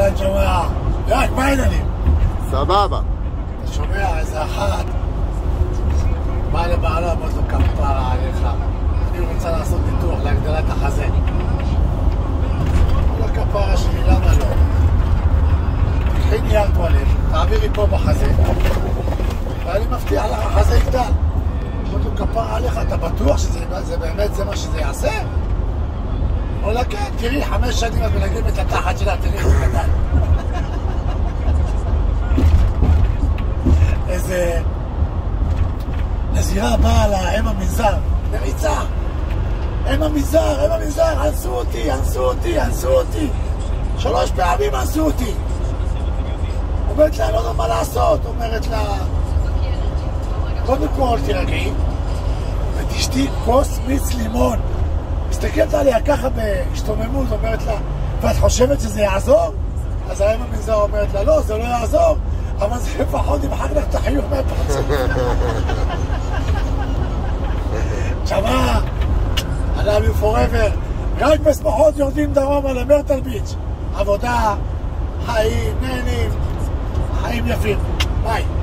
אהלן ג'מאעה. רק, מה העניינים? סבבה. אתה שומע איזה אחת באה לבעלה, אמרת לו כפרה עליך. אני רוצה לעשות ניתוח להגדלת החזה. אמר לה כפרה שלי, למה לא? תקחי נייר טואלט, תעבירי פה בחזה, ואני מבטיח לך, החזה יגדל. אמרת לו כפרה עליך, אתה בטוח שזה זה באמת זה מה שזה יעשה? אמר לה כן, תראי, חמש שנים את מנגבת לתחת שלה, תראי איזה נזירה באה לאם המנזר, בריצה. אם המנזר, אם המנזר, אנסו אותי, אנסו אותי, אנסו אותי. שלוש פעמים אנסו אותי. אומרת לה, לא יודע מה לעשות. אומרת לה, קודם כל תירגעי, ותשתי כוס מיץ לימון. מסתכלת עליה ככה בהשתוממות, אומרת לה, ואת חושבת שזה יעזור? אז האם המנזר אומרת לה, לא, זה לא יעזור, אבל זה לפחות ימחק לך את החיוך מהפרצוף. שמע, you forever. רק בשמחות יורדים דרומה למרטל ביץ'. עבודה, חיים, נהנים, חיים יפים. ביי.